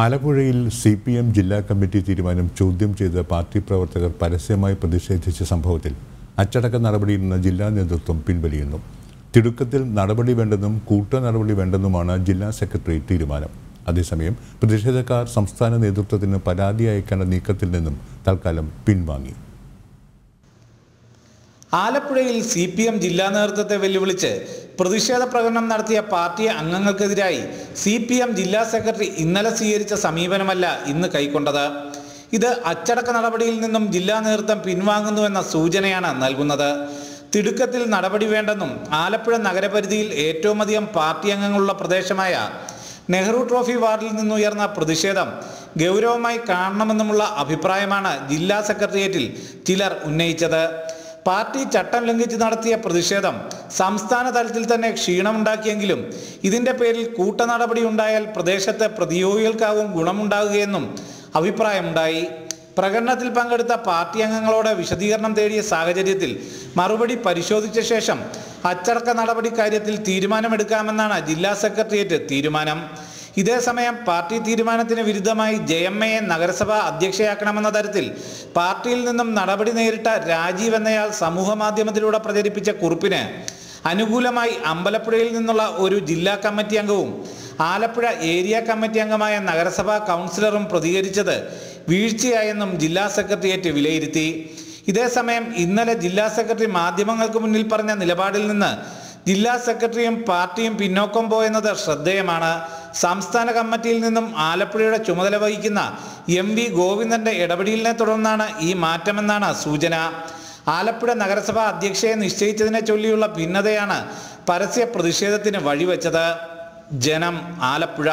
ആലപ്പുഴയിൽ C P M ജില്ലാ committee തീരുമാനം ചോദ്യം ചെയ്ത് പാർട്ടി പ്രവർത്തകർ പരസ്യമായി പ്രതിഷേധിച്ച സംഭവത്തിൽ അച്ചടക്ക നടപടിയിൽ നിന്ന് ജില്ലാ നേതൃത്വം പിൻവലിയുന്നു. തിടുക്കത്തിൽ നടപടി വേണ്ടെന്നും കൂട്ട നടപടി വേണ്ടെന്നുമാണ് ജില്ലാ സെക്രട്ടറി തീരുമാനം. അതേസമയം പ്രതിഷേധക്കാർ സംസ്ഥാന നേതൃത്വത്തിന് പരാതി അയക്കേണ്ട നീക്കത്തിൽ നിന്നും തൽക്കാലം പിൻവാങ്ങി. ആലപ്പുഴയിൽ സി പി എം ജില്ലാ നേതൃത്വത്തെ വെല്ലുവിളിച്ച് പ്രതിഷേധ പ്രകടനം നടത്തിയ പാർട്ടി അംഗങ്ങൾക്കെതിരായി സി പി എം ജില്ലാ സെക്രട്ടറി ഇന്നലെ സ്വീകരിച്ച സമീപനമല്ല ഇന്ന് കൈക്കൊണ്ടത്. ഇത് അച്ചടക്ക നടപടിയിൽ നിന്നും ജില്ലാ നേതൃത്വം പിൻവാങ്ങുന്നുവെന്ന സൂചനയാണ് നൽകുന്നത്. തിടുക്കത്തിൽ നടപടി വേണ്ടെന്നും ആലപ്പുഴ നഗരപരിധിയിൽ ഏറ്റവും അധികം പാർട്ടി അംഗങ്ങളുള്ള പ്രദേശമായ നെഹ്റു ട്രോഫി വാർഡിൽ നിന്നുയർന്ന പ്രതിഷേധം ഗൗരവമായി കാണണമെന്നുമുള്ള അഭിപ്രായമാണ് ജില്ലാ സെക്രട്ടേറിയറ്റിൽ ചിലർ ഉന്നയിച്ചത്. പാർട്ടി ചട്ടം ലംഘിച്ച് നടത്തിയ പ്രതിഷേധം സംസ്ഥാന തലത്തിൽ തന്നെ ക്ഷീണമുണ്ടാക്കിയെങ്കിലും ഇതിന്റെ പേരിൽ കൂട്ട നടപടി ഉണ്ടായാൽ പ്രദേശത്ത് പ്രതിയോഗികൾക്കാവും ഗുണമുണ്ടാകുകയെന്നും അഭിപ്രായമുണ്ടായി. പ്രകടനത്തിൽ പങ്കെടുത്ത പാർട്ടി അംഗങ്ങളോട് വിശദീകരണം തേടിയ സാഹചര്യത്തിൽ മറുപടി പരിശോധിച്ച ശേഷം അച്ചടക്ക നടപടി കാര്യത്തിൽ തീരുമാനമെടുക്കാമെന്നാണ് ജില്ലാ സെക്രട്ടേറിയറ്റ് തീരുമാനം. ഇതേസമയം പാർട്ടി തീരുമാനത്തിന് വിരുദ്ധമായി ജയമ്മയെ നഗരസഭ അധ്യക്ഷയാക്കണമെന്ന തരത്തിൽ പാർട്ടിയിൽ നിന്നും നടപടി നേരിട്ട രാജീവ് എന്നയാൾ സമൂഹ മാധ്യമത്തിലൂടെ പ്രചരിപ്പിച്ച കുറിപ്പിന് അനുകൂലമായി അമ്പലപ്പുഴയിൽ നിന്നുള്ള ഒരു ജില്ലാ കമ്മിറ്റി അംഗവും ആലപ്പുഴ ഏരിയ കമ്മിറ്റി അംഗമായ നഗരസഭാ കൗൺസിലറും പ്രതികരിച്ചത് വീഴ്ചയായെന്നും ജില്ലാ സെക്രട്ടേറിയറ്റ് വിലയിരുത്തി. ഇതേസമയം ഇന്നലെ ജില്ലാ സെക്രട്ടറി മാധ്യമങ്ങൾക്ക് മുന്നിൽ പറഞ്ഞ നിലപാടിൽ നിന്ന് ജില്ലാ സെക്രട്ടറിയും പാർട്ടിയും പിന്നോക്കം പോയെന്നത് ശ്രദ്ധേയമാണ്. സംസ്ഥാന കമ്മിറ്റിയിൽ നിന്നും ആലപ്പുഴയുടെ ചുമതല വഹിക്കുന്ന എം വി ഗോവിന്ദന്റെ ഇടപെടലിനെ തുടർന്നാണ് ഈ മാറ്റമെന്നാണ് സൂചന. ആലപ്പുഴ നഗരസഭാ അധ്യക്ഷയെ നിശ്ചയിച്ചതിനെ ചൊല്ലിയുള്ള ഭിന്നതയാണ് പരസ്യ പ്രതിഷേധത്തിന് വഴിവെച്ചത്. ജനം ആലപ്പുഴ.